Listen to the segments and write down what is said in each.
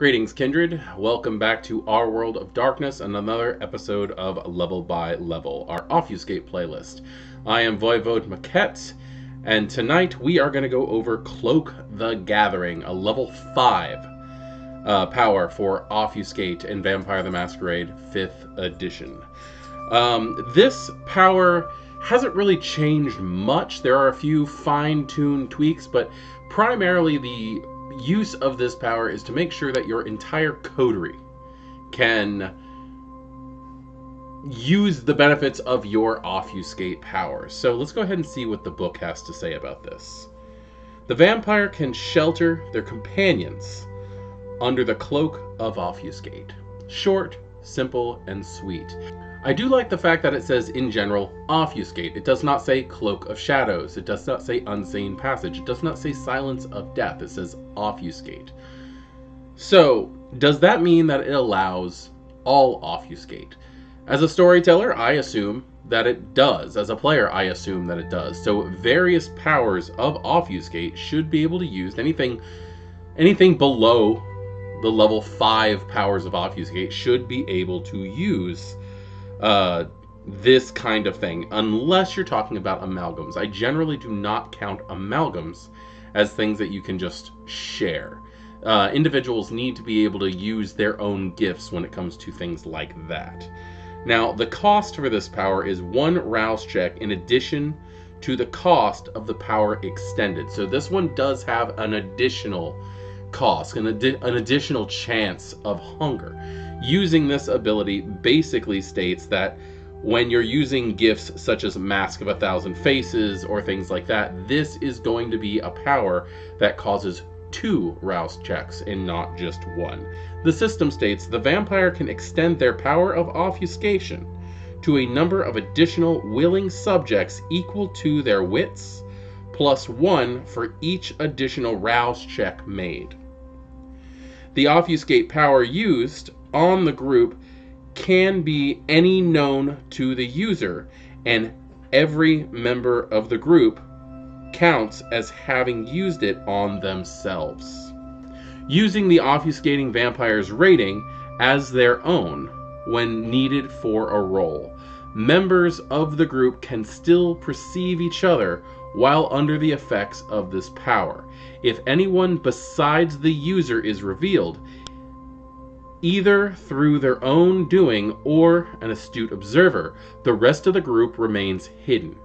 Greetings, Kindred. Welcome back to our World of Darkness and another episode of Level by Level, our Obfuscate playlist. I am Voivode Mekhet, and tonight we are going to go over Cloak the Gathering, a level 5 uh, power for Obfuscate in Vampire the Masquerade 5th Edition. Um, this power hasn't really changed much. There are a few fine tuned tweaks, but primarily the use of this power is to make sure that your entire coterie can use the benefits of your obfuscate power. So let's go ahead and see what the book has to say about this. The vampire can shelter their companions under the cloak of obfuscate. Short, simple, and sweet. I do like the fact that it says, in general, Obfuscate. It does not say Cloak of Shadows. It does not say Unseen Passage. It does not say Silence of Death. It says Obfuscate. So, does that mean that it allows all Obfuscate? As a storyteller, I assume that it does. As a player, I assume that it does. So, various powers of Obfuscate should be able to use anything anything below the level 5 powers of Obfuscate should be able to use uh, this kind of thing, unless you're talking about amalgams. I generally do not count amalgams as things that you can just share. Uh, individuals need to be able to use their own gifts when it comes to things like that. Now, the cost for this power is one rouse check in addition to the cost of the power extended. So this one does have an additional cost, an, adi- an additional chance of hunger using this ability basically states that when you're using gifts such as Mask of a Thousand Faces or things like that, this is going to be a power that causes two rouse checks and not just one. The system states the vampire can extend their power of obfuscation to a number of additional willing subjects equal to their wits, plus one for each additional rouse check made. The obfuscate power used on the group can be any known to the user, and every member of the group counts as having used it on themselves. Using the obfuscating vampire's rating as their own when needed for a roll. Members of the group can still perceive each other while under the effects of this power. If anyone besides the user is revealed, either through their own doing or an astute observer, the rest of the group remains hidden.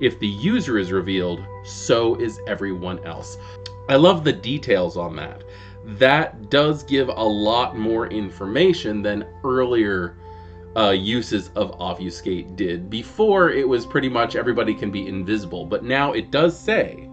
If the user is revealed, so is everyone else. I love the details on that. That does give a lot more information than earlier uh, uses of obfuscate did. Before, it was pretty much everybody can be invisible, but now it does say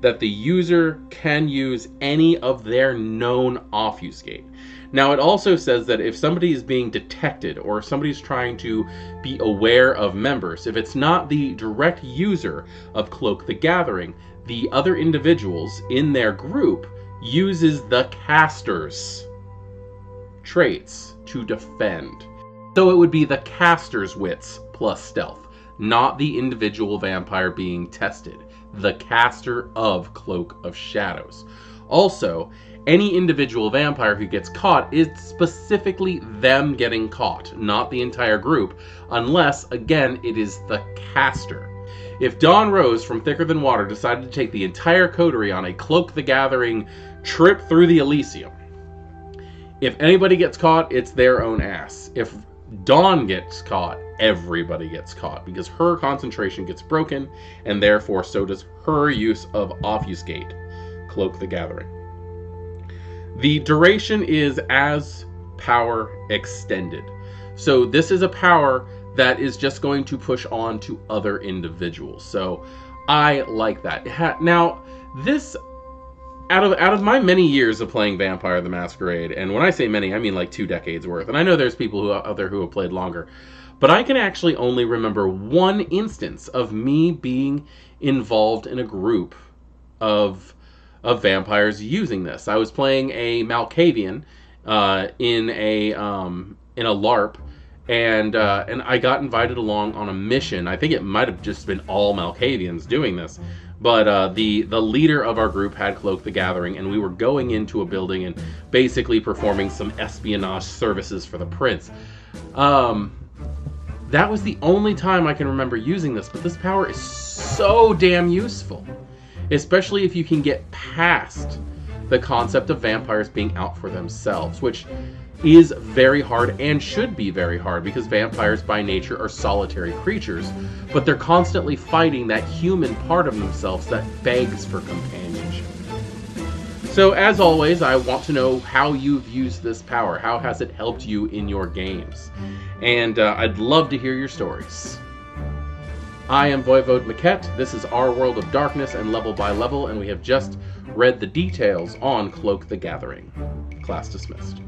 that the user can use any of their known obfuscate. Now, it also says that if somebody is being detected or somebody's trying to be aware of members, if it's not the direct user of Cloak the Gathering, the other individuals in their group uses the caster's traits to defend. So it would be the caster's wits plus stealth, not the individual vampire being tested, the caster of Cloak of Shadows. Also, any individual vampire who gets caught is specifically them getting caught, not the entire group, unless, again, it is the caster. If Dawn Rose from Thicker Than Water decided to take the entire coterie on a Cloak the Gathering trip through the Elysium, if anybody gets caught, it's their own ass. If Dawn gets caught, everybody gets caught because her concentration gets broken, and therefore so does her use of Obfuscate, Cloak the Gathering. The duration is as power extended. So this is a power that is just going to push on to other individuals. So I like that. Now, this out of out of my many years of playing Vampire the Masquerade, and when I say many, I mean like two decades worth. And I know there's people who out there who have played longer, but I can actually only remember one instance of me being involved in a group of of vampires using this. I was playing a Malkavian uh, in a um, in a LARP, and uh, and I got invited along on a mission. I think it might have just been all Malkavians doing this, But uh, the the leader of our group had Cloak the Gathering, and we were going into a building and basically performing some espionage services for the prince. Um, that was the only time I can remember using this, but this power is so damn useful, especially if you can get past the concept of vampires being out for themselves, which is very hard and should be very hard because vampires by nature are solitary creatures, but they're constantly fighting that human part of themselves that begs for companionship. So, as always, I want to know how you've used this power. How has it helped you in your games? And uh, I'd love to hear your stories. I am Voivode Mekhet. This is Our World of Darkness and Level by Level, and we have just read the details on Cloak the Gathering. Class dismissed.